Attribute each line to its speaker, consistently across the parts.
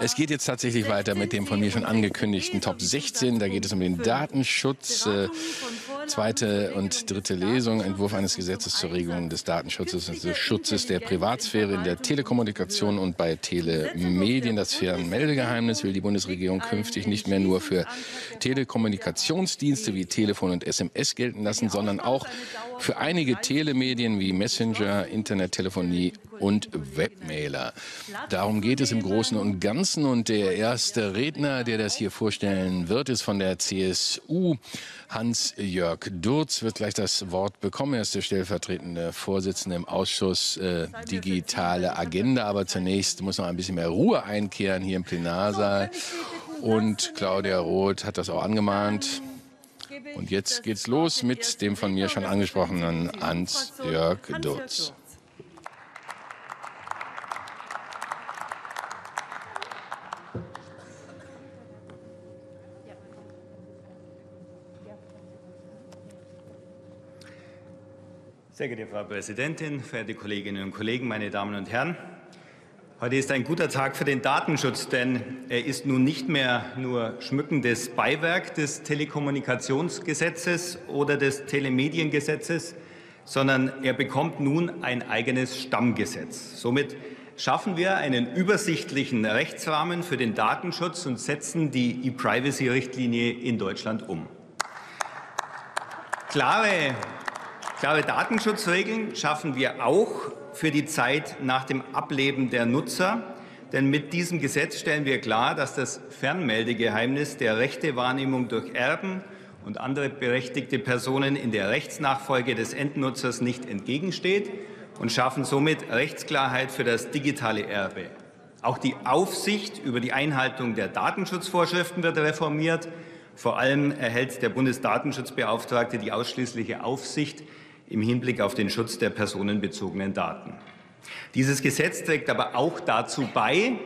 Speaker 1: Es geht jetzt tatsächlich weiter mit dem von mir schon angekündigten Top 16. Da geht es um den Datenschutz. Äh, zweite und dritte Lesung, Entwurf eines Gesetzes zur Regelung des Datenschutzes und des Schutzes der Privatsphäre in der Telekommunikation und bei Telemedien. Das Fernmeldegeheimnis will die Bundesregierung künftig nicht mehr nur für Telekommunikationsdienste wie Telefon und SMS gelten lassen, sondern auch für einige Telemedien wie Messenger, Internettelefonie und Webmailer. Darum geht es im Großen und Ganzen. Und der erste Redner, der das hier vorstellen wird, ist von der CSU. Hans-Jörg Durz wird gleich das Wort bekommen. Er ist der stellvertretende Vorsitzende im Ausschuss äh, Digitale Agenda. Aber zunächst muss noch ein bisschen mehr Ruhe einkehren hier im Plenarsaal. Und Claudia Roth hat das auch angemahnt. Und jetzt geht's los mit dem von mir schon angesprochenen Hans-Jörg Durz.
Speaker 2: Sehr geehrte Frau Präsidentin, verehrte Kolleginnen und Kollegen, meine Damen und Herren! Heute ist ein guter Tag für den Datenschutz, denn er ist nun nicht mehr nur schmückendes Beiwerk des Telekommunikationsgesetzes oder des Telemediengesetzes, sondern er bekommt nun ein eigenes Stammgesetz. Somit schaffen wir einen übersichtlichen Rechtsrahmen für den Datenschutz und setzen die E-Privacy-Richtlinie in Deutschland um. Klare Klare Datenschutzregeln schaffen wir auch für die Zeit nach dem Ableben der Nutzer. Denn mit diesem Gesetz stellen wir klar, dass das Fernmeldegeheimnis der Rechtewahrnehmung durch Erben und andere berechtigte Personen in der Rechtsnachfolge des Endnutzers nicht entgegensteht und schaffen somit Rechtsklarheit für das digitale Erbe. Auch die Aufsicht über die Einhaltung der Datenschutzvorschriften wird reformiert. Vor allem erhält der Bundesdatenschutzbeauftragte die ausschließliche Aufsicht im Hinblick auf den Schutz der personenbezogenen Daten. Dieses Gesetz trägt aber auch dazu bei,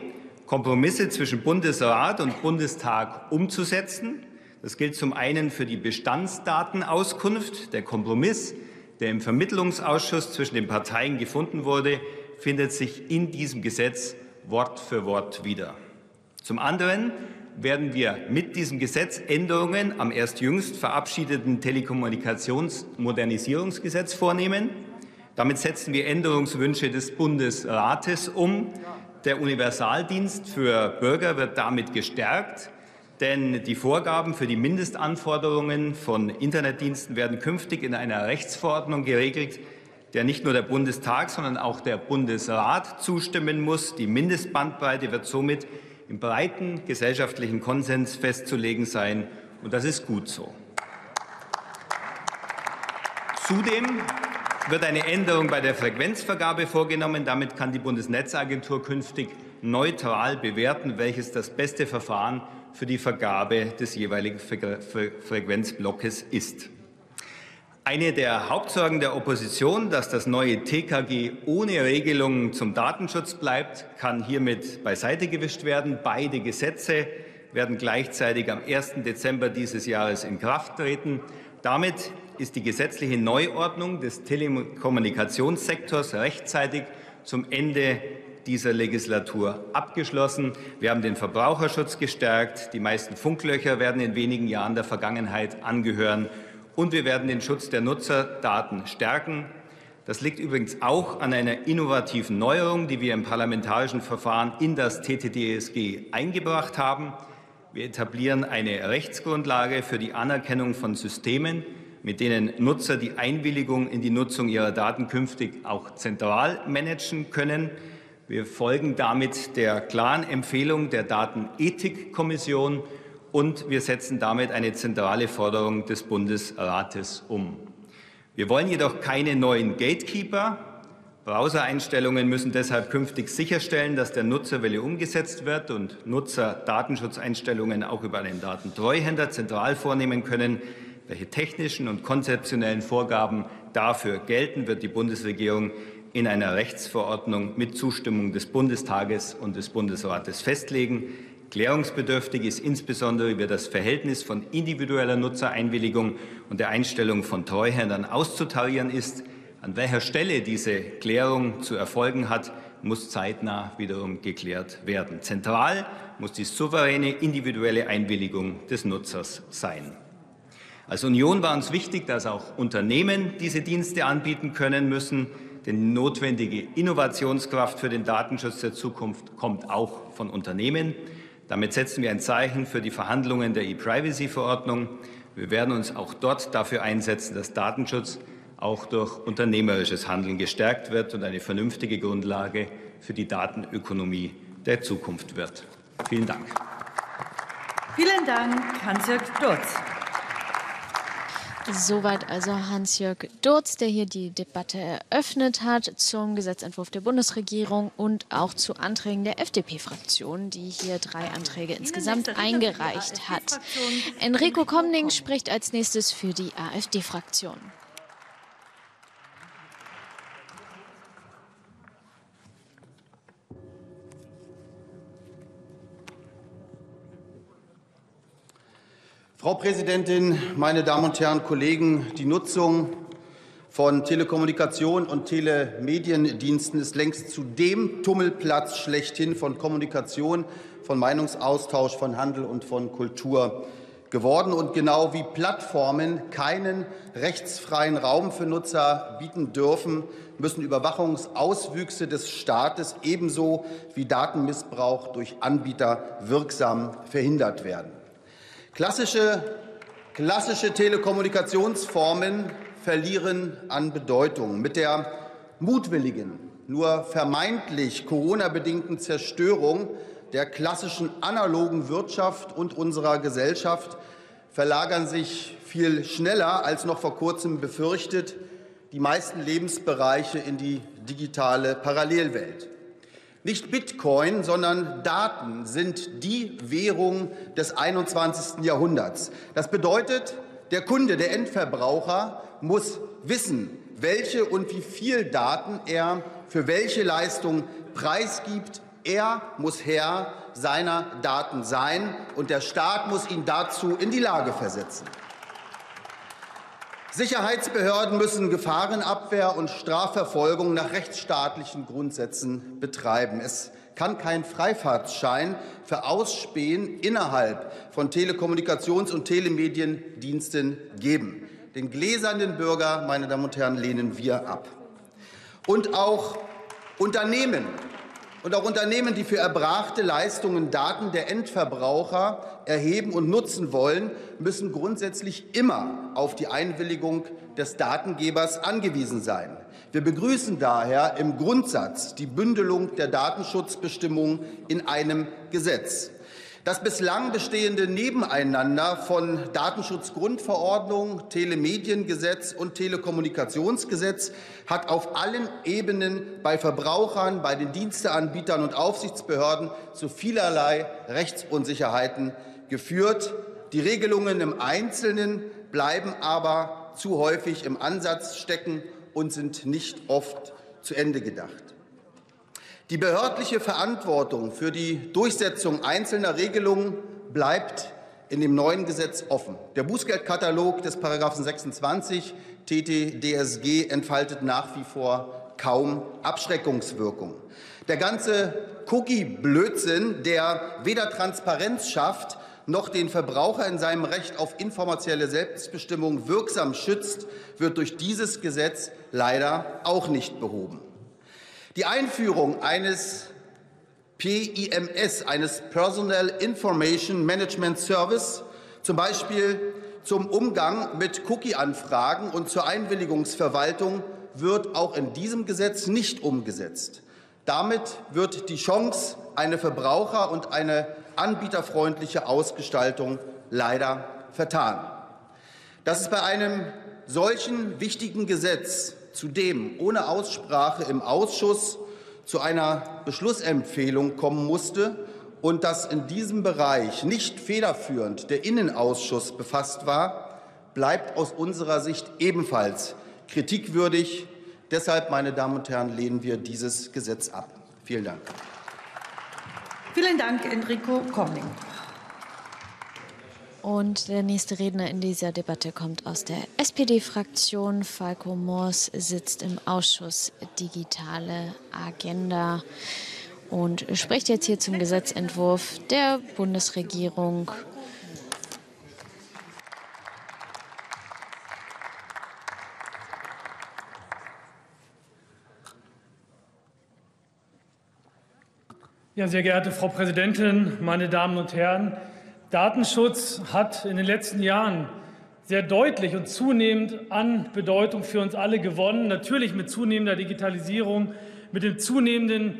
Speaker 2: Kompromisse zwischen Bundesrat und Bundestag umzusetzen. Das gilt zum einen für die Bestandsdatenauskunft. Der Kompromiss, der im Vermittlungsausschuss zwischen den Parteien gefunden wurde, findet sich in diesem Gesetz Wort für Wort wieder. Zum anderen werden wir mit diesem Gesetz Änderungen am erst jüngst verabschiedeten Telekommunikationsmodernisierungsgesetz vornehmen. Damit setzen wir Änderungswünsche des Bundesrates um. Der Universaldienst für Bürger wird damit gestärkt, denn die Vorgaben für die Mindestanforderungen von Internetdiensten werden künftig in einer Rechtsverordnung geregelt, der nicht nur der Bundestag, sondern auch der Bundesrat zustimmen muss. Die Mindestbandbreite wird somit im breiten gesellschaftlichen Konsens festzulegen sein. Und das ist gut so. Zudem wird eine Änderung bei der Frequenzvergabe vorgenommen. Damit kann die Bundesnetzagentur künftig neutral bewerten, welches das beste Verfahren für die Vergabe des jeweiligen Frequenzblockes ist. Eine der Hauptsorgen der Opposition, dass das neue TKG ohne Regelungen zum Datenschutz bleibt, kann hiermit beiseite gewischt werden. Beide Gesetze werden gleichzeitig am 1. Dezember dieses Jahres in Kraft treten. Damit ist die gesetzliche Neuordnung des Telekommunikationssektors rechtzeitig zum Ende dieser Legislatur abgeschlossen. Wir haben den Verbraucherschutz gestärkt. Die meisten Funklöcher werden in wenigen Jahren der Vergangenheit angehören und wir werden den Schutz der Nutzerdaten stärken. Das liegt übrigens auch an einer innovativen Neuerung, die wir im parlamentarischen Verfahren in das TTDSG eingebracht haben. Wir etablieren eine Rechtsgrundlage für die Anerkennung von Systemen, mit denen Nutzer die Einwilligung in die Nutzung ihrer Daten künftig auch zentral managen können. Wir folgen damit der klaren Empfehlung der Datenethikkommission und wir setzen damit eine zentrale Forderung des Bundesrates um. Wir wollen jedoch keine neuen Gatekeeper. Browsereinstellungen müssen deshalb künftig sicherstellen, dass der Nutzerwille umgesetzt wird und Nutzer Datenschutzeinstellungen auch über einen Datentreuhänder zentral vornehmen können. Welche technischen und konzeptionellen Vorgaben dafür gelten, wird die Bundesregierung in einer Rechtsverordnung mit Zustimmung des Bundestages und des Bundesrates festlegen. Klärungsbedürftig ist insbesondere, wie das Verhältnis von individueller Nutzereinwilligung und der Einstellung von Treuhändern auszutarieren ist. An welcher Stelle diese Klärung zu erfolgen hat, muss zeitnah wiederum geklärt werden. Zentral muss die souveräne individuelle Einwilligung des Nutzers sein. Als Union war uns wichtig, dass auch Unternehmen diese Dienste anbieten können müssen, denn die notwendige Innovationskraft für den Datenschutz der Zukunft kommt auch von Unternehmen. Damit setzen wir ein Zeichen für die Verhandlungen der E-Privacy-Verordnung. Wir werden uns auch dort dafür einsetzen, dass Datenschutz auch durch unternehmerisches Handeln gestärkt wird und eine vernünftige Grundlage für die Datenökonomie der Zukunft wird. Vielen Dank.
Speaker 3: Vielen Dank, Hans-Jörg Dutz.
Speaker 4: Soweit also Hans-Jörg Durz, der hier die Debatte eröffnet hat zum Gesetzentwurf der Bundesregierung und auch zu Anträgen der FDP-Fraktion, die hier drei Anträge insgesamt eingereicht hat. Enrico Komning spricht als nächstes für die AfD-Fraktion.
Speaker 5: Frau Präsidentin, meine Damen und Herren Kollegen! Die Nutzung von Telekommunikation und Telemediendiensten ist längst zu dem Tummelplatz schlechthin von Kommunikation, von Meinungsaustausch, von Handel und von Kultur geworden. Und genau wie Plattformen keinen rechtsfreien Raum für Nutzer bieten dürfen, müssen Überwachungsauswüchse des Staates ebenso wie Datenmissbrauch durch Anbieter wirksam verhindert werden. Klassische, klassische Telekommunikationsformen verlieren an Bedeutung. Mit der mutwilligen, nur vermeintlich Corona-bedingten Zerstörung der klassischen analogen Wirtschaft und unserer Gesellschaft verlagern sich viel schneller als noch vor kurzem befürchtet die meisten Lebensbereiche in die digitale Parallelwelt. Nicht Bitcoin, sondern Daten sind die Währung des 21. Jahrhunderts. Das bedeutet, der Kunde, der Endverbraucher muss wissen, welche und wie viel Daten er für welche Leistung preisgibt. Er muss Herr seiner Daten sein, und der Staat muss ihn dazu in die Lage versetzen. Sicherheitsbehörden müssen Gefahrenabwehr und Strafverfolgung nach rechtsstaatlichen Grundsätzen betreiben. Es kann kein Freifahrtsschein für Ausspähen innerhalb von Telekommunikations- und Telemediendiensten geben. Den gläsernen Bürger, meine Damen und Herren, lehnen wir ab. Und auch Unternehmen und auch Unternehmen, die für erbrachte Leistungen Daten der Endverbraucher erheben und nutzen wollen, müssen grundsätzlich immer auf die Einwilligung des Datengebers angewiesen sein. Wir begrüßen daher im Grundsatz die Bündelung der Datenschutzbestimmungen in einem Gesetz. Das bislang bestehende Nebeneinander von Datenschutzgrundverordnung, Telemediengesetz und Telekommunikationsgesetz hat auf allen Ebenen bei Verbrauchern, bei den Diensteanbietern und Aufsichtsbehörden zu vielerlei Rechtsunsicherheiten geführt. Die Regelungen im Einzelnen bleiben aber zu häufig im Ansatz stecken und sind nicht oft zu Ende gedacht. Die behördliche Verantwortung für die Durchsetzung einzelner Regelungen bleibt in dem neuen Gesetz offen. Der Bußgeldkatalog des § 26 TTDSG entfaltet nach wie vor kaum Abschreckungswirkung. Der ganze Cookie-Blödsinn, der weder Transparenz schafft noch den Verbraucher in seinem Recht auf informationelle Selbstbestimmung wirksam schützt, wird durch dieses Gesetz leider auch nicht behoben. Die Einführung eines PIMS, eines Personal Information Management Service, zum Beispiel zum Umgang mit Cookie-Anfragen und zur Einwilligungsverwaltung, wird auch in diesem Gesetz nicht umgesetzt. Damit wird die Chance, eine verbraucher- und eine anbieterfreundliche Ausgestaltung leider vertan. Dass es bei einem solchen wichtigen Gesetz zudem ohne Aussprache im Ausschuss zu einer Beschlussempfehlung kommen musste und dass in diesem Bereich nicht federführend der Innenausschuss befasst war, bleibt aus unserer Sicht ebenfalls kritikwürdig. Deshalb, meine Damen und Herren, lehnen wir dieses Gesetz ab. Vielen Dank.
Speaker 3: Vielen Dank, Enrico Komming.
Speaker 4: Und der nächste Redner in dieser Debatte kommt aus der SPD-Fraktion. Falco Moors sitzt im Ausschuss Digitale Agenda und spricht jetzt hier zum Gesetzentwurf der Bundesregierung.
Speaker 6: Ja, sehr geehrte Frau Präsidentin, meine Damen und Herren! Datenschutz hat in den letzten Jahren sehr deutlich und zunehmend an Bedeutung für uns alle gewonnen. Natürlich mit zunehmender Digitalisierung, mit dem zunehmenden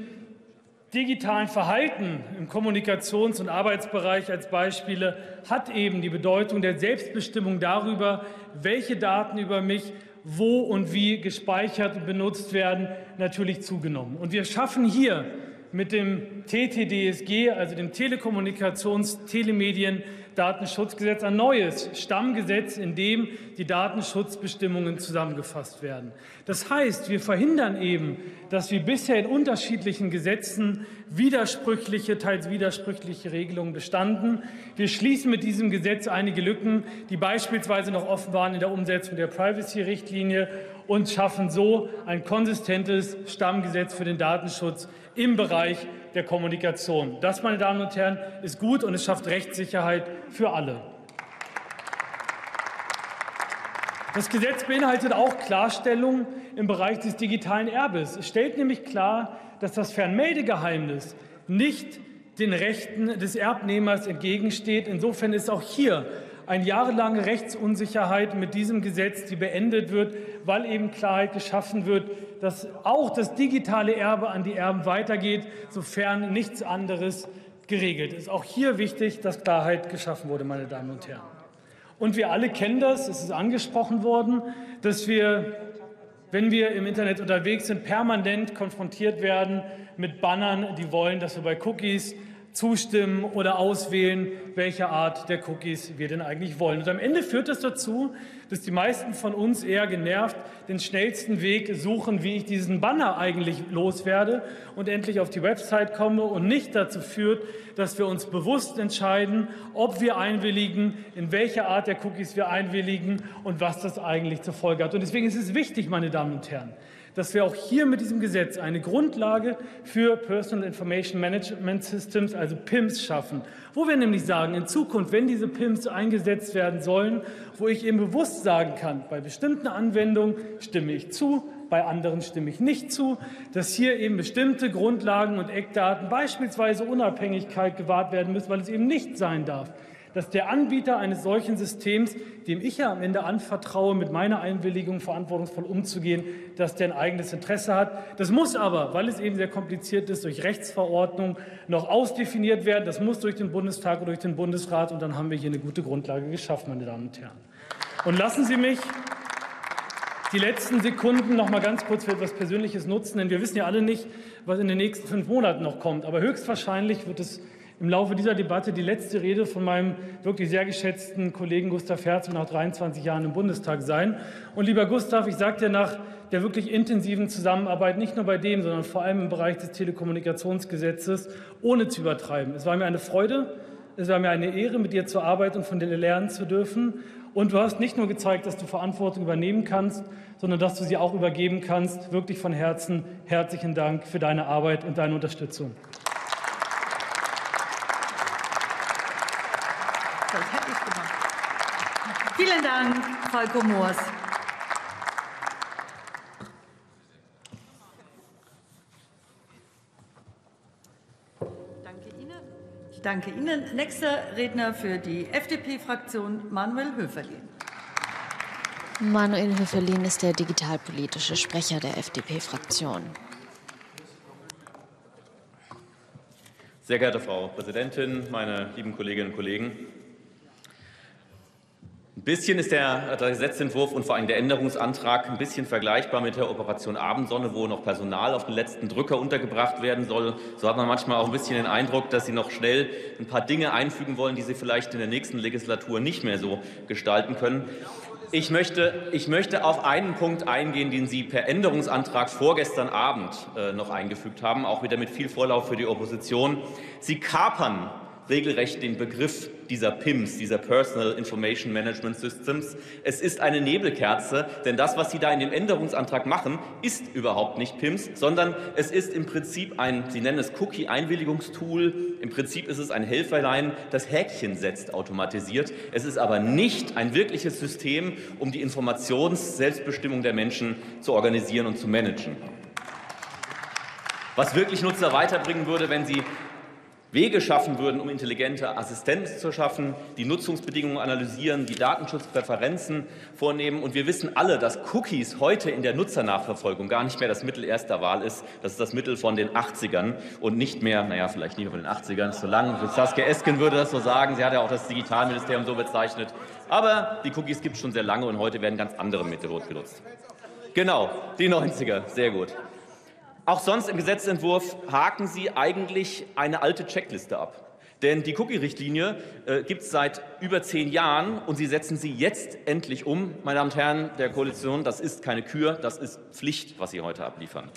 Speaker 6: digitalen Verhalten im Kommunikations- und Arbeitsbereich als Beispiele hat eben die Bedeutung der Selbstbestimmung darüber, welche Daten über mich wo und wie gespeichert und benutzt werden, natürlich zugenommen. Und wir schaffen hier mit dem TTDSG, also dem Telekommunikations-, Telemedien-, Datenschutzgesetz, ein neues Stammgesetz, in dem die Datenschutzbestimmungen zusammengefasst werden. Das heißt, wir verhindern eben, dass wie bisher in unterschiedlichen Gesetzen widersprüchliche, teils widersprüchliche Regelungen bestanden. Wir schließen mit diesem Gesetz einige Lücken, die beispielsweise noch offen waren in der Umsetzung der Privacy-Richtlinie und schaffen so ein konsistentes Stammgesetz für den Datenschutz im Bereich der Kommunikation. Das, meine Damen und Herren, ist gut und es schafft Rechtssicherheit für alle. Das Gesetz beinhaltet auch Klarstellung im Bereich des digitalen Erbes. Es stellt nämlich klar, dass das Fernmeldegeheimnis nicht den Rechten des Erbnehmers entgegensteht. Insofern ist auch hier eine jahrelange Rechtsunsicherheit mit diesem Gesetz, die beendet wird, weil eben Klarheit geschaffen wird, dass auch das digitale Erbe an die Erben weitergeht, sofern nichts anderes geregelt ist. Auch hier wichtig, dass Klarheit geschaffen wurde, meine Damen und Herren. Und wir alle kennen das, es ist angesprochen worden, dass wir, wenn wir im Internet unterwegs sind, permanent konfrontiert werden mit Bannern, die wollen, dass wir bei Cookies zustimmen oder auswählen, welche Art der Cookies wir denn eigentlich wollen. Und am Ende führt das dazu, dass die meisten von uns eher genervt den schnellsten Weg suchen, wie ich diesen Banner eigentlich loswerde und endlich auf die Website komme und nicht dazu führt, dass wir uns bewusst entscheiden, ob wir einwilligen, in welche Art der Cookies wir einwilligen und was das eigentlich zur Folge hat. Und deswegen ist es wichtig, meine Damen und Herren, dass wir auch hier mit diesem Gesetz eine Grundlage für Personal Information Management Systems, also PIMS, schaffen. Wo wir nämlich sagen, in Zukunft, wenn diese PIMS eingesetzt werden sollen, wo ich eben bewusst sagen kann, bei bestimmten Anwendungen stimme ich zu, bei anderen stimme ich nicht zu, dass hier eben bestimmte Grundlagen und Eckdaten, beispielsweise Unabhängigkeit, gewahrt werden müssen, weil es eben nicht sein darf, dass der Anbieter eines solchen Systems, dem ich ja am Ende anvertraue, mit meiner Einwilligung verantwortungsvoll umzugehen, dass der ein eigenes Interesse hat. Das muss aber, weil es eben sehr kompliziert ist, durch Rechtsverordnung noch ausdefiniert werden. Das muss durch den Bundestag und durch den Bundesrat. Und dann haben wir hier eine gute Grundlage geschaffen, meine Damen und Herren. Und lassen Sie mich die letzten Sekunden noch mal ganz kurz für etwas Persönliches nutzen, denn wir wissen ja alle nicht, was in den nächsten fünf Monaten noch kommt. Aber höchstwahrscheinlich wird es im Laufe dieser Debatte die letzte Rede von meinem wirklich sehr geschätzten Kollegen Gustav Herzog nach 23 Jahren im Bundestag sein. Und lieber Gustav, ich sage dir nach der wirklich intensiven Zusammenarbeit, nicht nur bei dem, sondern vor allem im Bereich des Telekommunikationsgesetzes, ohne zu übertreiben. Es war mir eine Freude, es war mir eine Ehre, mit dir zu arbeiten und von dir lernen zu dürfen. Und du hast nicht nur gezeigt, dass du Verantwortung übernehmen kannst, sondern dass du sie auch übergeben kannst. Wirklich von Herzen herzlichen Dank für deine Arbeit und deine Unterstützung.
Speaker 3: Vielen Dank, Falco Moors. Danke Ihnen. Ich danke Ihnen. Nächster Redner für die FDP-Fraktion, Manuel Höferlin.
Speaker 4: Manuel Höferlin ist der digitalpolitische Sprecher der FDP-Fraktion.
Speaker 7: Sehr geehrte Frau Präsidentin, meine lieben Kolleginnen und Kollegen! Ein bisschen ist der, Gesetzentwurf und vor allem der Änderungsantrag ein bisschen vergleichbar mit der Operation Abendsonne, wo noch Personal auf den letzten Drücker untergebracht werden soll. So hat man manchmal auch ein bisschen den Eindruck, dass Sie noch schnell ein paar Dinge einfügen wollen, die Sie vielleicht in der nächsten Legislatur nicht mehr so gestalten können. Ich möchte, ich möchte auf einen Punkt eingehen, den Sie per Änderungsantrag vorgestern Abend äh, noch eingefügt haben, auch wieder mit viel Vorlauf für die Opposition. Sie kapern regelrecht den Begriff dieser PIMS, dieser Personal Information Management Systems. Es ist eine Nebelkerze, denn das, was Sie da in dem Änderungsantrag machen, ist überhaupt nicht PIMS, sondern es ist im Prinzip ein, Sie nennen es Cookie-Einwilligungstool, im Prinzip ist es ein Helferlein, das Häkchen setzt automatisiert. Es ist aber nicht ein wirkliches System, um die Informations-Selbstbestimmung der Menschen zu organisieren und zu managen. Was wirklich Nutzer weiterbringen würde, wenn sie Wege schaffen würden, um intelligente Assistenz zu schaffen, die Nutzungsbedingungen analysieren, die Datenschutzpräferenzen vornehmen. Und wir wissen alle, dass Cookies heute in der Nutzernachverfolgung gar nicht mehr das Mittel erster Wahl ist. Das ist das Mittel von den 80ern und nicht mehr, naja, vielleicht nicht mehr von den 80ern, so lang. Saskia Esken würde das so sagen. Sie hat ja auch das Digitalministerium so bezeichnet. Aber die Cookies gibt es schon sehr lange und heute werden ganz andere Methoden genutzt. Genau, die 90er, sehr gut. Auch sonst im Gesetzentwurf haken Sie eigentlich eine alte Checkliste ab. Denn die Cookie-Richtlinie äh, gibt es seit über zehn Jahren und Sie setzen sie jetzt endlich um. Meine Damen und Herren der Koalition, das ist keine Kür, das ist Pflicht, was Sie heute abliefern.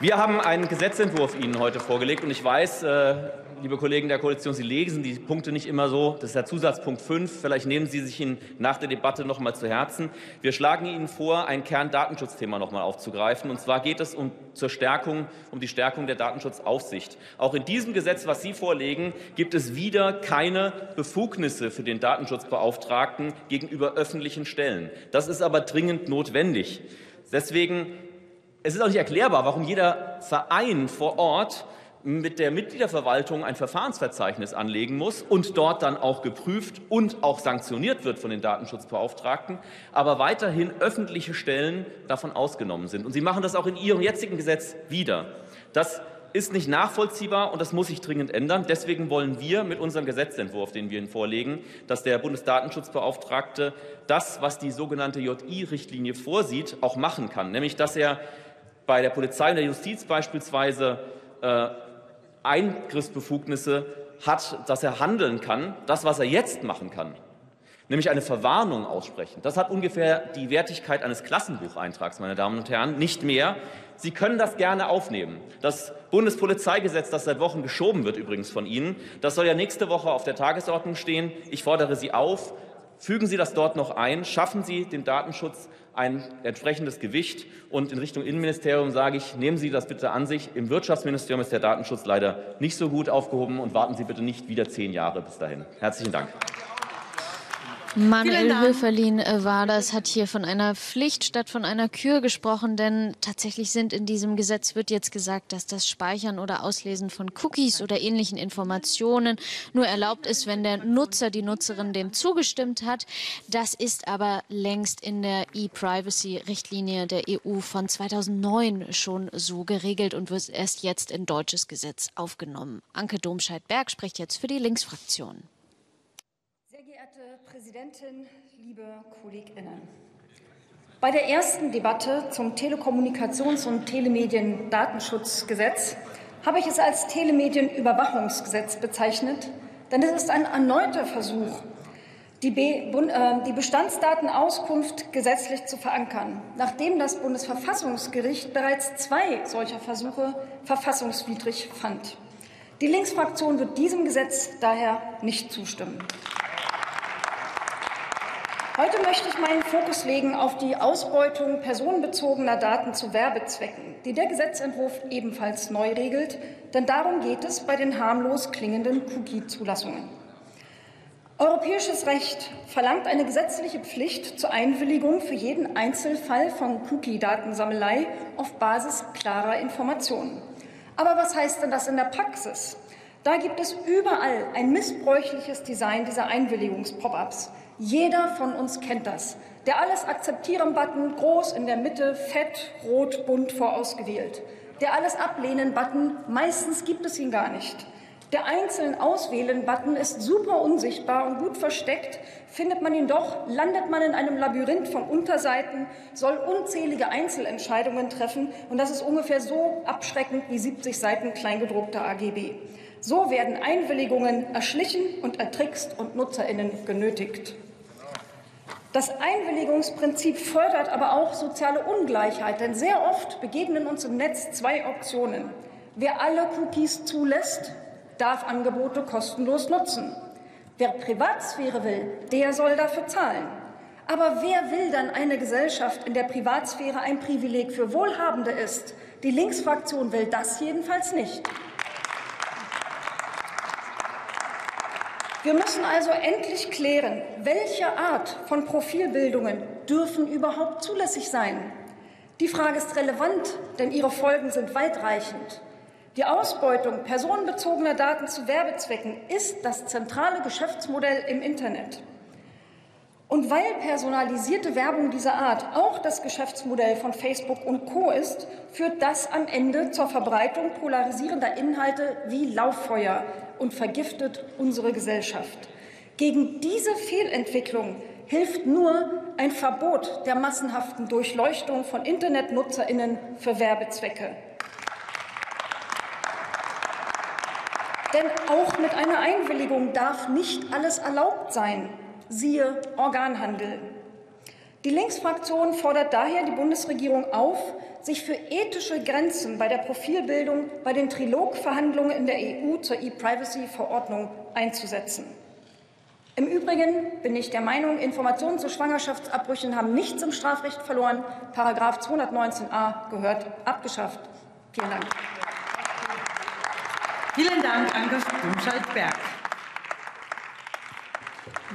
Speaker 7: Wir haben einen Gesetzentwurf Ihnen heute vorgelegt und ich weiß, äh, liebe Kollegen der Koalition, Sie lesen die Punkte nicht immer so. Das ist der Zusatzpunkt 5. Vielleicht nehmen Sie sich ihn nach der Debatte noch mal zu Herzen. Wir schlagen Ihnen vor, ein Kerndatenschutzthema noch mal aufzugreifen. Und zwar geht es um, zur Stärkung, um die Stärkung der Datenschutzaufsicht. Auch in diesem Gesetz, was Sie vorlegen, gibt es wieder keine Befugnisse für den Datenschutzbeauftragten gegenüber öffentlichen Stellen. Das ist aber dringend notwendig. Deswegen es ist auch nicht erklärbar, warum jeder Verein vor Ort mit der Mitgliederverwaltung ein Verfahrensverzeichnis anlegen muss und dort dann auch geprüft und auch sanktioniert wird von den Datenschutzbeauftragten, aber weiterhin öffentliche Stellen davon ausgenommen sind. Und Sie machen das auch in Ihrem jetzigen Gesetz wieder. Das ist nicht nachvollziehbar und das muss sich dringend ändern. Deswegen wollen wir mit unserem Gesetzentwurf, den wir Ihnen vorlegen, dass der Bundesdatenschutzbeauftragte das, was die sogenannte JI-Richtlinie vorsieht, auch machen kann, nämlich dass er bei der Polizei und der Justiz beispielsweise äh, Eingriffsbefugnisse hat, dass er handeln kann, das, was er jetzt machen kann, nämlich eine Verwarnung aussprechen. Das hat ungefähr die Wertigkeit eines Klassenbucheintrags, meine Damen und Herren, nicht mehr. Sie können das gerne aufnehmen. Das Bundespolizeigesetz, das seit Wochen geschoben wird übrigens von Ihnen, das soll ja nächste Woche auf der Tagesordnung stehen. Ich fordere Sie auf, Fügen Sie das dort noch ein, schaffen Sie dem Datenschutz ein entsprechendes Gewicht. Und in Richtung Innenministerium sage ich, nehmen Sie das bitte an sich. Im Wirtschaftsministerium ist der Datenschutz leider nicht so gut aufgehoben und warten Sie bitte nicht wieder zehn Jahre bis dahin. Herzlichen Dank.
Speaker 4: Manuel Höferlin äh, war das, hat hier von einer Pflicht statt von einer Kür gesprochen, denn tatsächlich sind in diesem Gesetz wird jetzt gesagt, dass das Speichern oder Auslesen von Cookies oder ähnlichen Informationen nur erlaubt ist, wenn der Nutzer, die Nutzerin dem zugestimmt hat. Das ist aber längst in der E-Privacy-Richtlinie der EU von 2009 schon so geregelt und wird erst jetzt in deutsches Gesetz aufgenommen. Anke Domscheit-Berg spricht jetzt für die Linksfraktion.
Speaker 8: Präsidentin, liebe KollegInnen! Bei der ersten Debatte zum Telekommunikations- und Telemediendatenschutzgesetz habe ich es als Telemedienüberwachungsgesetz bezeichnet, denn es ist ein erneuter Versuch, die, äh, die Bestandsdatenauskunft gesetzlich zu verankern, nachdem das Bundesverfassungsgericht bereits zwei solcher Versuche verfassungswidrig fand. Die Linksfraktion wird diesem Gesetz daher nicht zustimmen. Heute möchte ich meinen Fokus legen auf die Ausbeutung personenbezogener Daten zu Werbezwecken, die der Gesetzentwurf ebenfalls neu regelt, denn darum geht es bei den harmlos klingenden Cookie-Zulassungen. Europäisches Recht verlangt eine gesetzliche Pflicht zur Einwilligung für jeden Einzelfall von Cookie-Datensammelei auf Basis klarer Informationen. Aber was heißt denn das in der Praxis? Da gibt es überall ein missbräuchliches Design dieser Einwilligungs-Pop-ups. Jeder von uns kennt das. Der Alles akzeptieren-Button, groß in der Mitte, fett, rot, bunt vorausgewählt. Der Alles ablehnen-Button, meistens gibt es ihn gar nicht. Der einzeln Auswählen-Button ist super unsichtbar und gut versteckt. Findet man ihn doch, landet man in einem Labyrinth von Unterseiten, soll unzählige Einzelentscheidungen treffen und das ist ungefähr so abschreckend wie 70 Seiten kleingedruckter AGB. So werden Einwilligungen erschlichen und ertrickst und NutzerInnen genötigt. Das Einwilligungsprinzip fördert aber auch soziale Ungleichheit, denn sehr oft begegnen uns im Netz zwei Optionen. Wer alle Cookies zulässt darf Angebote kostenlos nutzen. Wer Privatsphäre will, der soll dafür zahlen. Aber wer will dann eine Gesellschaft, in der Privatsphäre ein Privileg für Wohlhabende ist? Die Linksfraktion will das jedenfalls nicht. Wir müssen also endlich klären, welche Art von Profilbildungen dürfen überhaupt zulässig sein. Die Frage ist relevant, denn ihre Folgen sind weitreichend. Die Ausbeutung personenbezogener Daten zu Werbezwecken ist das zentrale Geschäftsmodell im Internet. Und weil personalisierte Werbung dieser Art auch das Geschäftsmodell von Facebook und Co ist, führt das am Ende zur Verbreitung polarisierender Inhalte wie Lauffeuer und vergiftet unsere Gesellschaft. Gegen diese Fehlentwicklung hilft nur ein Verbot der massenhaften Durchleuchtung von Internetnutzerinnen für Werbezwecke. Denn auch mit einer Einwilligung darf nicht alles erlaubt sein. Siehe Organhandel. Die Linksfraktion fordert daher die Bundesregierung auf, sich für ethische Grenzen bei der Profilbildung bei den Trilogverhandlungen in der EU zur E-Privacy-Verordnung einzusetzen. Im Übrigen bin ich der Meinung, Informationen zu Schwangerschaftsabbrüchen haben nichts im Strafrecht verloren. Paragraph 219a gehört abgeschafft. Vielen Dank.
Speaker 3: Vielen Dank, Anke Domscheit-Berg.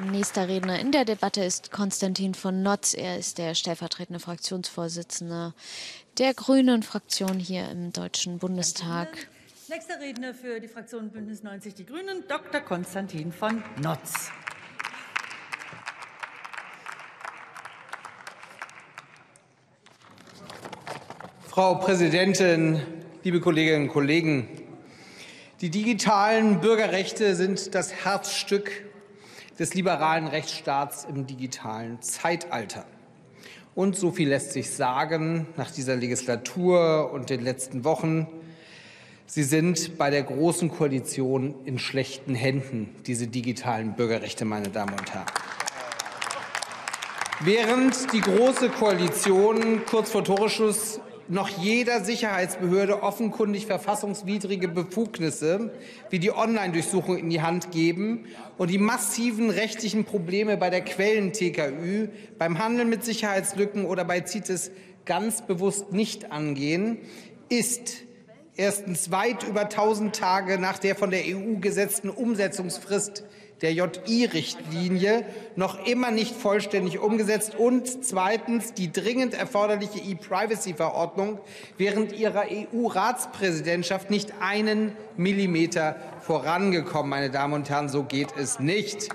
Speaker 4: Nächster Redner in der Debatte ist Konstantin von Notz. Er ist der stellvertretende Fraktionsvorsitzende der Grünen Fraktion hier im Deutschen Bundestag.
Speaker 3: Nächster Redner für die Fraktion Bündnis 90 Die Grünen, Dr. Konstantin von Notz.
Speaker 9: Frau Präsidentin, liebe Kolleginnen und Kollegen! Die digitalen Bürgerrechte sind das Herzstück des liberalen Rechtsstaats im digitalen Zeitalter. Und so viel lässt sich sagen nach dieser Legislatur und den letzten Wochen. Sie sind bei der Großen Koalition in schlechten Händen, diese digitalen Bürgerrechte, meine Damen und Herren. Während die Große Koalition kurz vor Toreschluss noch jeder Sicherheitsbehörde offenkundig verfassungswidrige Befugnisse wie die Online-Durchsuchung in die Hand geben und die massiven rechtlichen Probleme bei der Quellen-TKÜ, beim Handeln mit Sicherheitslücken oder bei CITES ganz bewusst nicht angehen, ist erstens weit über 1000 Tage nach der von der EU gesetzten Umsetzungsfrist der JI-Richtlinie noch immer nicht vollständig umgesetzt und zweitens die dringend erforderliche E-Privacy-Verordnung während ihrer EU-Ratspräsidentschaft nicht einen Millimeter vorangekommen. Meine Damen und Herren, so geht es nicht.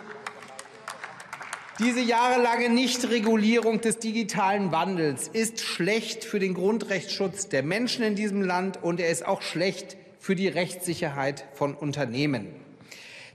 Speaker 9: Diese jahrelange Nichtregulierung des digitalen Wandels ist schlecht für den Grundrechtsschutz der Menschen in diesem Land und er ist auch schlecht für die Rechtssicherheit von Unternehmen.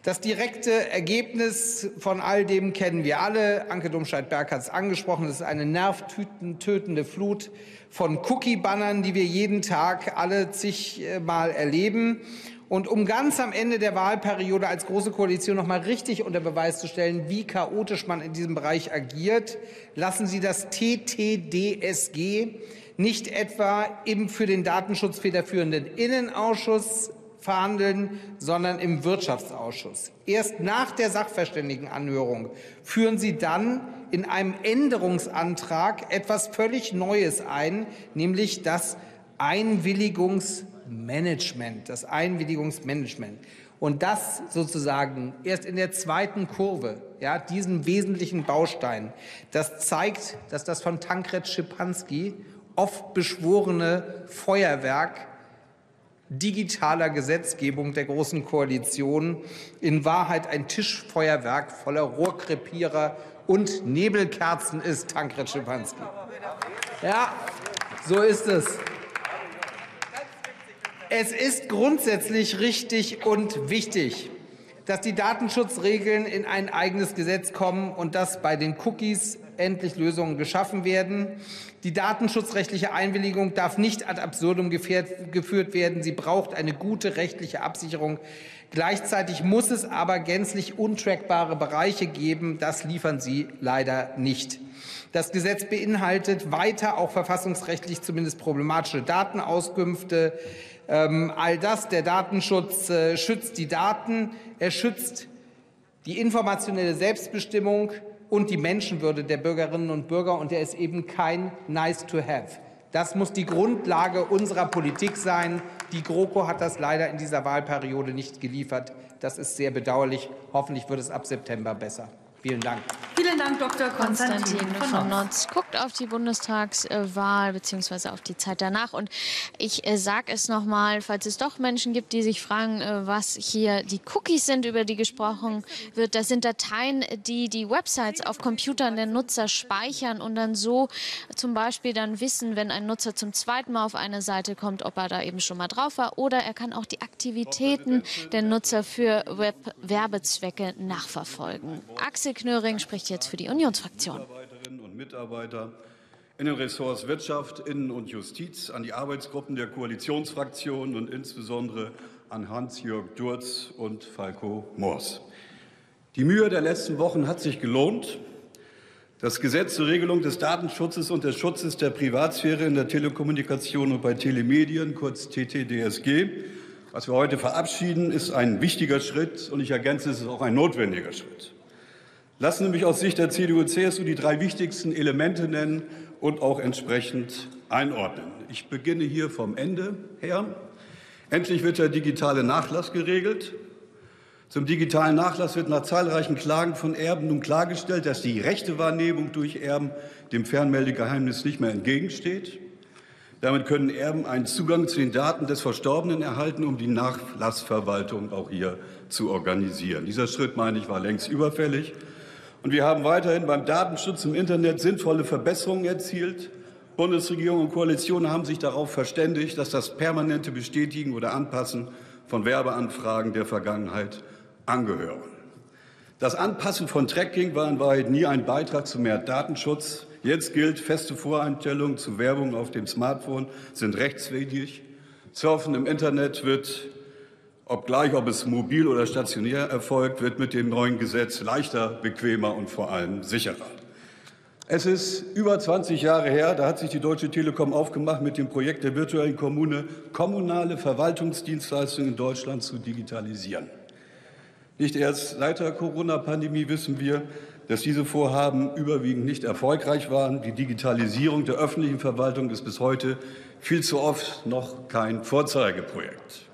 Speaker 9: Das direkte Ergebnis von all dem kennen wir alle. Anke Domscheit-Berg hat es angesprochen. Es ist eine nervtötende Flut von Cookie-Bannern, die wir jeden Tag alle zigmal erleben. Und um ganz am Ende der Wahlperiode als Große Koalition noch mal richtig unter Beweis zu stellen, wie chaotisch man in diesem Bereich agiert, lassen Sie das TTDSG nicht etwa im für den Datenschutz federführenden Innenausschuss verhandeln, sondern im Wirtschaftsausschuss. Erst nach der Sachverständigenanhörung führen Sie dann in einem Änderungsantrag etwas völlig Neues ein, nämlich das Einwilligungsmanagement. Das Einwilligungsmanagement. Und das sozusagen erst in der zweiten Kurve, ja, diesen wesentlichen Baustein, das zeigt, dass das von Tankred Schipanski oft beschworene Feuerwerk digitaler Gesetzgebung der Großen Koalition in Wahrheit ein Tischfeuerwerk voller Rohrkrepierer und Nebelkerzen ist, Tankred Schipanski. Ja, so ist es. Es ist grundsätzlich richtig und wichtig, dass die Datenschutzregeln in ein eigenes Gesetz kommen und dass bei den Cookies endlich Lösungen geschaffen werden. Die datenschutzrechtliche Einwilligung darf nicht ad absurdum geführt werden. Sie braucht eine gute rechtliche Absicherung. Gleichzeitig muss es aber gänzlich untrackbare Bereiche geben. Das liefern Sie leider nicht. Das Gesetz beinhaltet weiter auch verfassungsrechtlich zumindest problematische Datenauskünfte Ähm, all das, der Datenschutz äh, schützt die Daten, er schützt die informationelle Selbstbestimmung und die Menschenwürde der Bürgerinnen und Bürger. Und er ist eben kein Nice to have. Das muss die Grundlage unserer Politik sein. Die GroKo hat das leider in dieser Wahlperiode nicht geliefert. Das ist sehr bedauerlich. Hoffentlich wird es ab September besser. Vielen Dank.
Speaker 3: Vielen Dank, Dr. Konstantin,
Speaker 4: Konstantin von Notz. Guckt auf die Bundestagswahl bzw. auf die Zeit danach. Und ich äh, sage es nochmal, falls es doch Menschen gibt, die sich fragen, äh, was hier die Cookies sind, über die gesprochen wird. Das sind Dateien, die die Websites auf Computern der Nutzer speichern und dann so zum Beispiel dann wissen, wenn ein Nutzer zum zweiten Mal auf eine Seite kommt, ob er da eben schon mal drauf war. Oder er kann auch die Aktivitäten der Nutzer für Web-Werbezwecke nachverfolgen. Axel Knöring spricht jetzt für die Unionsfraktion.
Speaker 10: Mitarbeiterinnen und Mitarbeiter in den Ressorts Wirtschaft, Innen- und Justiz, an die Arbeitsgruppen der Koalitionsfraktionen und insbesondere an Hans-Jörg Durz und Falco Moors. Die Mühe der letzten Wochen hat sich gelohnt. Das Gesetz zur Regelung des Datenschutzes und des Schutzes der Privatsphäre in der Telekommunikation und bei Telemedien, kurz TTDSG, was wir heute verabschieden, ist ein wichtiger Schritt und ich ergänze, es ist auch ein notwendiger Schritt. Lassen Sie mich aus Sicht der CDU-CSU die drei wichtigsten Elemente nennen und auch entsprechend einordnen. Ich beginne hier vom Ende her. Endlich wird der digitale Nachlass geregelt. Zum digitalen Nachlass wird nach zahlreichen Klagen von Erben nun klargestellt, dass die rechte Wahrnehmung durch Erben dem Fernmeldegeheimnis nicht mehr entgegensteht. Damit können Erben einen Zugang zu den Daten des Verstorbenen erhalten, um die Nachlassverwaltung auch hier zu organisieren. Dieser Schritt, meine ich, war längst überfällig. Und wir haben weiterhin beim Datenschutz im Internet sinnvolle Verbesserungen erzielt. Bundesregierung und Koalition haben sich darauf verständigt, dass das permanente Bestätigen oder Anpassen von Werbeanfragen der Vergangenheit angehören. Das Anpassen von Tracking war in Wahrheit nie ein Beitrag zu mehr Datenschutz. Jetzt gilt, feste Voreinstellungen zu Werbung auf dem Smartphone sind rechtswidrig. Surfen im Internet wird Obgleich, ob es mobil oder stationär erfolgt, wird mit dem neuen Gesetz leichter, bequemer und vor allem sicherer. Es ist über 20 Jahre her, da hat sich die Deutsche Telekom aufgemacht, mit dem Projekt der virtuellen Kommune kommunale Verwaltungsdienstleistungen in Deutschland zu digitalisieren. Nicht erst seit der Corona-Pandemie wissen wir, dass diese Vorhaben überwiegend nicht erfolgreich waren. Die Digitalisierung der öffentlichen Verwaltung ist bis heute viel zu oft noch kein Vorzeigeprojekt.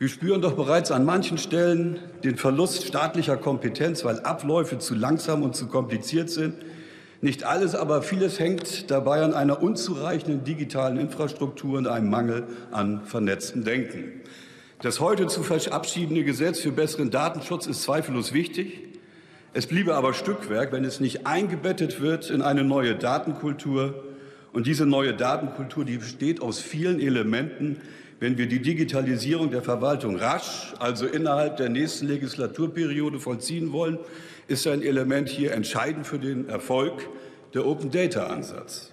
Speaker 10: Wir spüren doch bereits an manchen Stellen den Verlust staatlicher Kompetenz, weil Abläufe zu langsam und zu kompliziert sind. Nicht alles, aber vieles hängt dabei an einer unzureichenden digitalen Infrastruktur und einem Mangel an vernetztem Denken. Das heute zu verabschiedende Gesetz für besseren Datenschutz ist zweifellos wichtig. Es bliebe aber Stückwerk, wenn es nicht eingebettet wird in eine neue Datenkultur. Und diese neue Datenkultur, die besteht aus vielen Elementen, wenn wir die Digitalisierung der Verwaltung rasch, also innerhalb der nächsten Legislaturperiode vollziehen wollen, ist ein Element hier entscheidend für den Erfolg der Open Data Ansatz.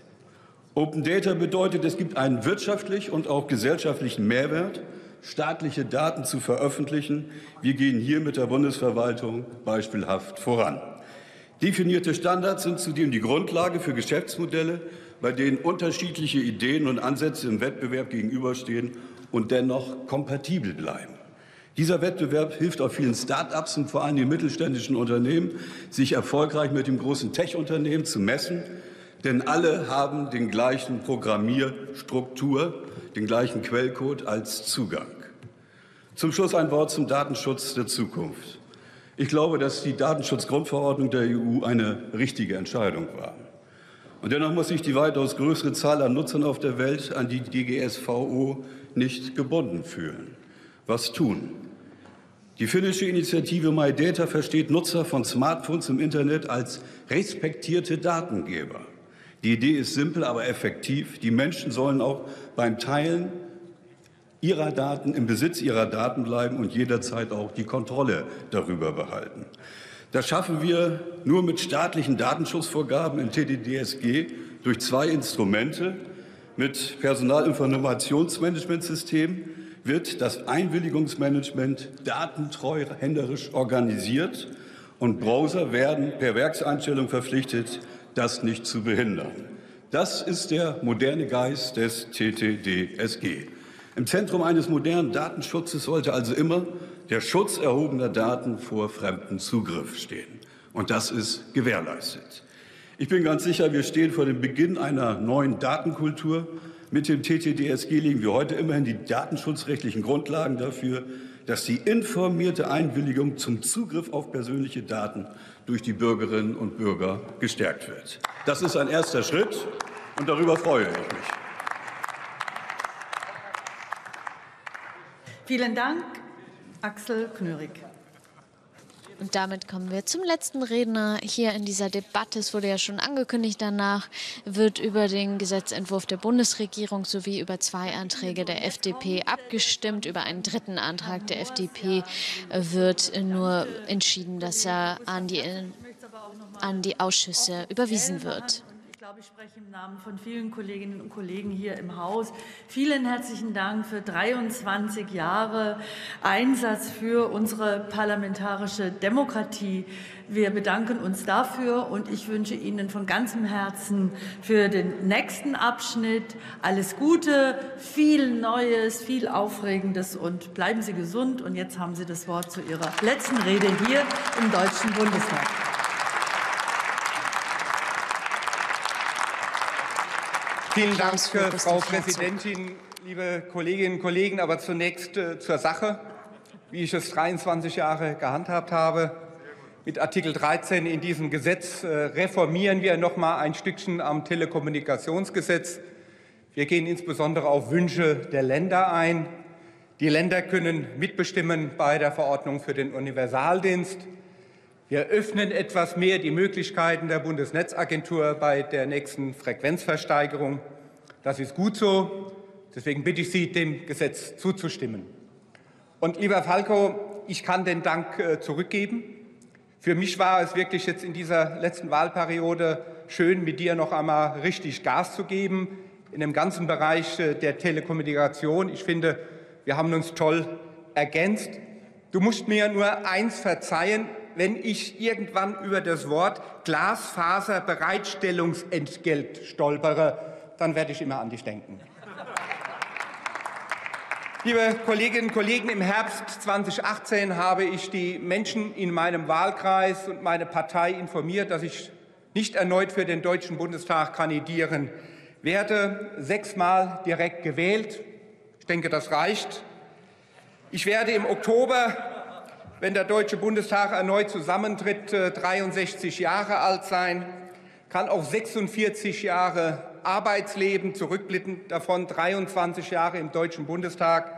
Speaker 10: Open Data bedeutet, es gibt einen wirtschaftlich und auch gesellschaftlichen Mehrwert, staatliche Daten zu veröffentlichen. Wir gehen hier mit der Bundesverwaltung beispielhaft voran. Definierte Standards sind zudem die Grundlage für Geschäftsmodelle, bei denen unterschiedliche Ideen und Ansätze im Wettbewerb gegenüberstehen und dennoch kompatibel bleiben. Dieser Wettbewerb hilft auch vielen Start-ups und vor allem den mittelständischen Unternehmen, sich erfolgreich mit dem großen Tech-Unternehmen zu messen, denn alle haben den gleichen Programmierstruktur, den gleichen Quellcode als Zugang. Zum Schluss ein Wort zum Datenschutz der Zukunft. Ich glaube, dass die Datenschutzgrundverordnung der EU eine richtige Entscheidung war. Und dennoch muss sich die weitaus größere Zahl an Nutzern auf der Welt an die DGSVO nicht gebunden fühlen. Was tun? Die finnische Initiative MyData versteht Nutzer von Smartphones im Internet als respektierte Datengeber. Die Idee ist simpel, aber effektiv. Die Menschen sollen auch beim Teilen ihrer Daten im Besitz ihrer Daten bleiben und jederzeit auch die Kontrolle darüber behalten. Das schaffen wir nur mit staatlichen Datenschutzvorgaben im TDDSG durch zwei Instrumente, mit Personalinformationsmanagementsystem wird das Einwilligungsmanagement datentreuhänderisch organisiert und Browser werden per Werkseinstellung verpflichtet, das nicht zu behindern. Das ist der moderne Geist des TTDSG. Im Zentrum eines modernen Datenschutzes sollte also immer der Schutz erhobener Daten vor fremden Zugriff stehen. Und das ist gewährleistet. Ich bin ganz sicher, wir stehen vor dem Beginn einer neuen Datenkultur. Mit dem TTDSG legen wir heute immerhin die datenschutzrechtlichen Grundlagen dafür, dass die informierte Einwilligung zum Zugriff auf persönliche Daten durch die Bürgerinnen und Bürger gestärkt wird. Das ist ein erster Schritt, und darüber freue ich mich.
Speaker 3: Vielen Dank, Axel Knörig.
Speaker 4: Und damit kommen wir zum letzten Redner hier in dieser Debatte. Es wurde ja schon angekündigt, danach wird über den Gesetzentwurf der Bundesregierung sowie über zwei Anträge der FDP abgestimmt. Über einen dritten Antrag der FDP wird nur entschieden, dass er an die, an die Ausschüsse überwiesen wird
Speaker 3: glaube, ich spreche im Namen von vielen Kolleginnen und Kollegen hier im Haus. Vielen herzlichen Dank für 23 Jahre Einsatz für unsere parlamentarische Demokratie. Wir bedanken uns dafür und ich wünsche Ihnen von ganzem Herzen für den nächsten Abschnitt alles Gute, viel Neues, viel Aufregendes und bleiben Sie gesund. Und jetzt haben Sie das Wort zu Ihrer letzten Rede hier im Deutschen Bundestag.
Speaker 11: Vielen Dank, Frau Präsidentin, liebe Kolleginnen und Kollegen. Aber zunächst äh, zur Sache, wie ich es 23 Jahre gehandhabt habe. Mit Artikel 13 in diesem Gesetz äh, reformieren wir noch mal ein Stückchen am Telekommunikationsgesetz. Wir gehen insbesondere auf Wünsche der Länder ein. Die Länder können mitbestimmen bei der Verordnung für den Universaldienst. Wir öffnen etwas mehr die Möglichkeiten der Bundesnetzagentur bei der nächsten Frequenzversteigerung. Das ist gut so. Deswegen bitte ich Sie, dem Gesetz zuzustimmen. Und lieber Falco, ich kann den Dank äh, zurückgeben. Für mich war es wirklich jetzt in dieser letzten Wahlperiode schön, mit dir noch einmal richtig Gas zu geben in dem ganzen Bereich äh, der Telekommunikation. Ich finde, wir haben uns toll ergänzt. Du musst mir nur eins verzeihen wenn ich irgendwann über das Wort Glasfaserbereitstellungsentgelt stolpere, dann werde ich immer an dich denken. Liebe Kolleginnen und Kollegen, im Herbst 2018 habe ich die Menschen in meinem Wahlkreis und meine Partei informiert, dass ich nicht erneut für den Deutschen Bundestag kandidieren werde. Sechsmal direkt gewählt. Ich denke, das reicht. Ich werde im Oktober wenn der Deutsche Bundestag erneut zusammentritt, 63 äh, Jahre alt sein, kann auch 46 Jahre Arbeitsleben zurückblicken, davon 23 Jahre im Deutschen Bundestag.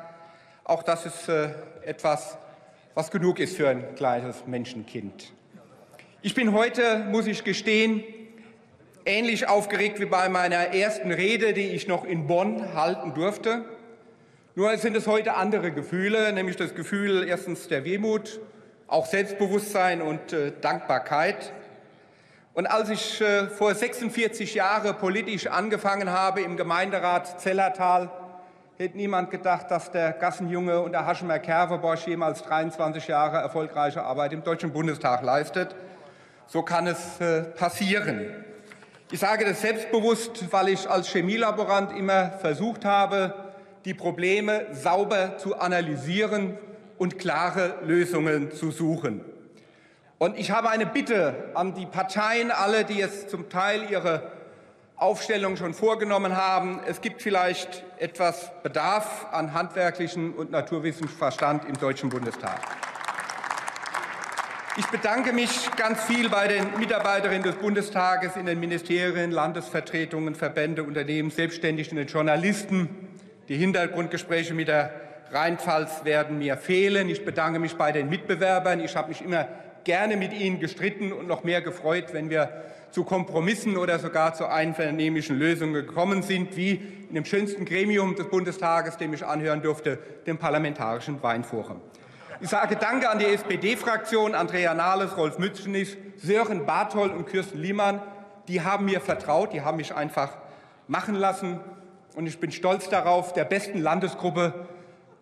Speaker 11: Auch das ist äh, etwas, was genug ist für ein kleines Menschenkind. Ich bin heute, muss ich gestehen, ähnlich aufgeregt wie bei meiner ersten Rede, die ich noch in Bonn halten durfte. Nur sind es heute andere Gefühle, nämlich das Gefühl erstens der Wehmut, auch Selbstbewusstsein und äh, Dankbarkeit. Und als ich äh, vor 46 Jahren politisch angefangen habe im Gemeinderat Zellertal, hätte niemand gedacht, dass der Gassenjunge und der Haschemer Kervebosch jemals 23 Jahre erfolgreiche Arbeit im Deutschen Bundestag leistet. So kann es äh, passieren. Ich sage das selbstbewusst, weil ich als Chemielaborant immer versucht habe, die Probleme sauber zu analysieren und klare Lösungen zu suchen. Und ich habe eine Bitte an die Parteien, alle, die jetzt zum Teil ihre Aufstellung schon vorgenommen haben. Es gibt vielleicht etwas Bedarf an handwerklichen und Naturwissenschaftsverstand im Deutschen Bundestag. Ich bedanke mich ganz viel bei den Mitarbeiterinnen des Bundestages in den Ministerien, Landesvertretungen, Verbände, Unternehmen, Selbstständigen und Journalisten, die Hintergrundgespräche mit der Rheinpfalz werden mir fehlen. Ich bedanke mich bei den Mitbewerbern. Ich habe mich immer gerne mit Ihnen gestritten und noch mehr gefreut, wenn wir zu Kompromissen oder sogar zu einvernehmlichen Lösungen gekommen sind, wie in dem schönsten Gremium des Bundestages, dem ich anhören durfte, dem Parlamentarischen Weinforum. Ich sage Danke an die SPD-Fraktion, Andrea Nahles, Rolf Mützenich, Sören Barthol und Kirsten Liemann. Die haben mir vertraut, die haben mich einfach machen lassen und ich bin stolz darauf, der besten Landesgruppe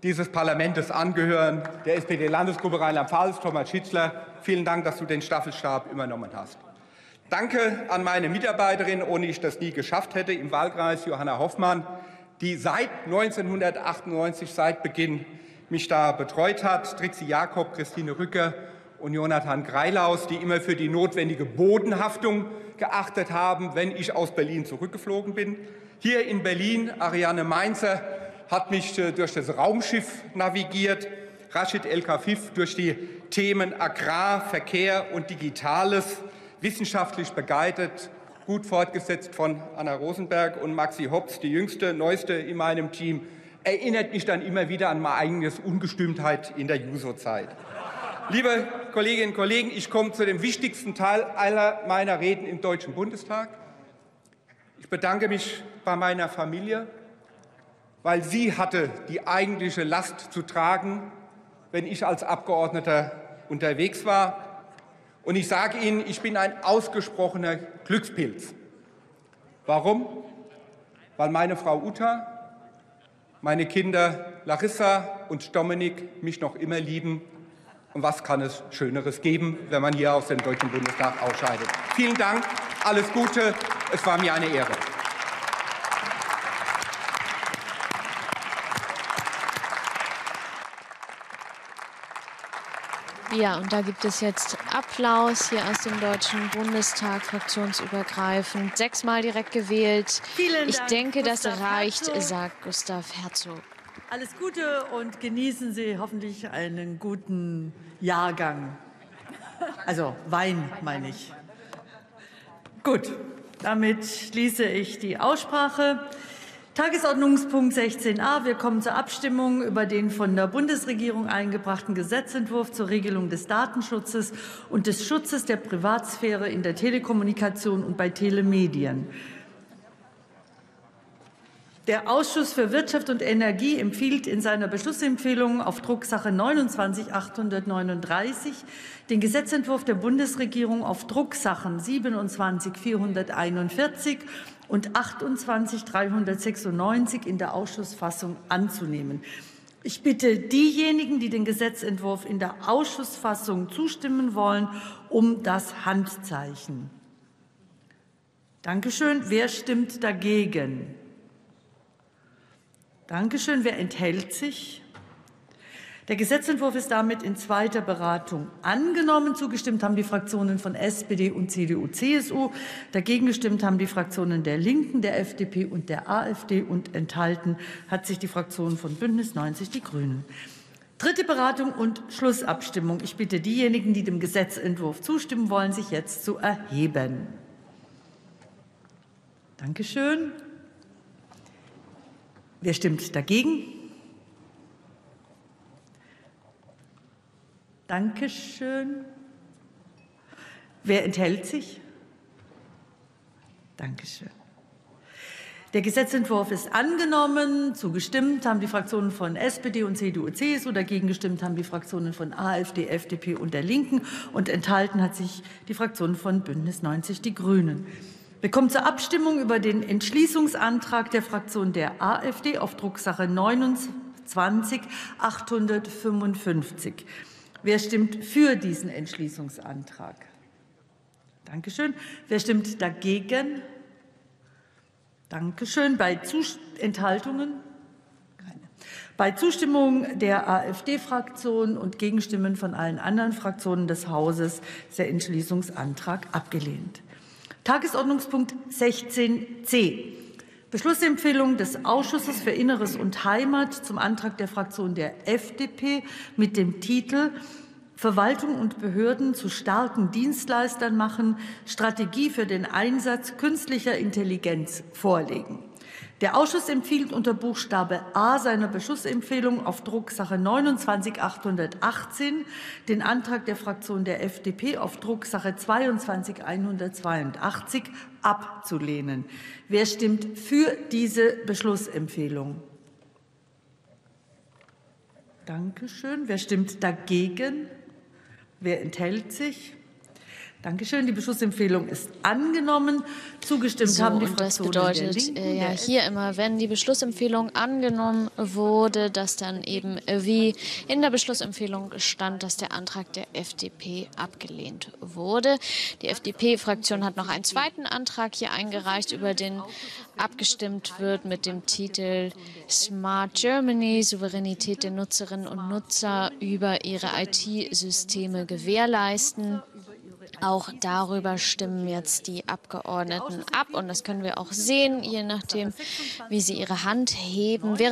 Speaker 11: dieses Parlaments angehören, der SPD-Landesgruppe Rheinland-Pfalz, Thomas Schitzler. Vielen Dank, dass du den Staffelstab übernommen hast. Danke an meine Mitarbeiterin, ohne ich das nie geschafft hätte, im Wahlkreis Johanna Hoffmann, die seit 1998, seit Beginn mich da betreut hat, Trixi Jakob, Christine Rücker und Jonathan Greilaus, die immer für die notwendige Bodenhaftung geachtet haben, wenn ich aus Berlin zurückgeflogen bin. Hier in Berlin, Ariane Mainzer hat mich äh, durch das Raumschiff navigiert, Rashid El-Kafif durch die Themen Agrar, Verkehr und Digitales wissenschaftlich begleitet, gut fortgesetzt von Anna Rosenberg und Maxi Hobbs, die jüngste, neueste in meinem Team, erinnert mich dann immer wieder an meine eigene Ungestimmtheit in der Juso-Zeit. Liebe Kolleginnen und Kollegen, ich komme zu dem wichtigsten Teil aller meiner Reden im Deutschen Bundestag. Ich bedanke mich bei meiner Familie, weil sie hatte die eigentliche Last zu tragen, wenn ich als Abgeordneter unterwegs war. Und ich sage Ihnen, ich bin ein ausgesprochener Glückspilz. Warum? Weil meine Frau Uta, meine Kinder Larissa und Dominik mich noch immer lieben. Und was kann es Schöneres geben, wenn man hier aus dem Deutschen Bundestag ausscheidet? Vielen Dank, alles Gute, es war mir eine Ehre.
Speaker 4: Ja, und da gibt es jetzt Applaus hier aus dem Deutschen Bundestag, fraktionsübergreifend. Sechsmal direkt gewählt.
Speaker 3: Vielen
Speaker 4: ich
Speaker 3: Dank,
Speaker 4: denke, das
Speaker 3: Gustav
Speaker 4: reicht,
Speaker 3: Herzog.
Speaker 4: sagt Gustav Herzog.
Speaker 3: Alles Gute und genießen Sie hoffentlich einen guten Jahrgang. Also Wein meine ich. Gut, damit schließe ich die Aussprache. Tagesordnungspunkt 16a. Wir kommen zur Abstimmung über den von der Bundesregierung eingebrachten Gesetzentwurf zur Regelung des Datenschutzes und des Schutzes der Privatsphäre in der Telekommunikation und bei Telemedien. Der Ausschuss für Wirtschaft und Energie empfiehlt in seiner Beschlussempfehlung auf Drucksache 29.839 den Gesetzentwurf der Bundesregierung auf Drucksachen 27.441 und 28.396 in der Ausschussfassung anzunehmen. Ich bitte diejenigen, die den Gesetzentwurf in der Ausschussfassung zustimmen wollen, um das Handzeichen. Dankeschön. Wer stimmt dagegen? Dankeschön. Wer enthält sich? Der Gesetzentwurf ist damit in zweiter Beratung angenommen. Zugestimmt haben die Fraktionen von SPD und CDU, CSU. Dagegen gestimmt haben die Fraktionen der Linken, der FDP und der AfD. Und enthalten hat sich die Fraktion von Bündnis 90 Die Grünen. Dritte Beratung und Schlussabstimmung. Ich bitte diejenigen, die dem Gesetzentwurf zustimmen wollen, sich jetzt zu erheben. Dankeschön. Wer stimmt dagegen? Dankeschön. Wer enthält sich? Dankeschön. Der Gesetzentwurf ist angenommen. Zugestimmt haben die Fraktionen von SPD und CDU, CSU. Dagegen gestimmt haben die Fraktionen von AfD, FDP und der Linken. Und enthalten hat sich die Fraktion von Bündnis 90 Die Grünen. Wir kommen zur Abstimmung über den Entschließungsantrag der Fraktion der AfD auf Drucksache 29 855. Wer stimmt für diesen Entschließungsantrag? Dankeschön. Wer stimmt dagegen? Dankeschön. Bei Zus Enthaltungen? Keine. Bei Zustimmung der AfD-Fraktion und Gegenstimmen von allen anderen Fraktionen des Hauses ist der Entschließungsantrag abgelehnt. Tagesordnungspunkt 16c. Beschlussempfehlung des Ausschusses für Inneres und Heimat zum Antrag der Fraktion der FDP mit dem Titel Verwaltung und Behörden zu starken Dienstleistern machen, Strategie für den Einsatz künstlicher Intelligenz vorlegen. Der Ausschuss empfiehlt unter Buchstabe A seiner Beschlussempfehlung auf Drucksache 29818 den Antrag der Fraktion der FDP auf Drucksache 22182 abzulehnen. Wer stimmt für diese Beschlussempfehlung? Dankeschön. Wer stimmt dagegen? Wer enthält sich? Dankeschön. Die Beschlussempfehlung ist angenommen. Zugestimmt
Speaker 4: so,
Speaker 3: haben die
Speaker 4: und das
Speaker 3: Fraktionen
Speaker 4: bedeutet
Speaker 3: Linken,
Speaker 4: äh, ja hier immer, wenn die Beschlussempfehlung angenommen wurde, dass dann eben äh, wie in der Beschlussempfehlung stand, dass der Antrag der FDP abgelehnt wurde. Die FDP-Fraktion hat noch einen zweiten Antrag hier eingereicht, über den abgestimmt wird mit dem Titel Smart Germany, Souveränität der Nutzerinnen und Nutzer über ihre IT-Systeme gewährleisten. Auch darüber stimmen jetzt die Abgeordneten ab und das können wir auch sehen, je nachdem, wie sie ihre Hand heben.